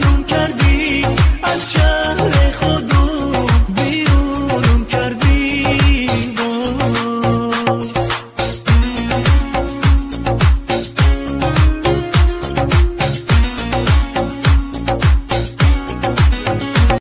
جانون کردی.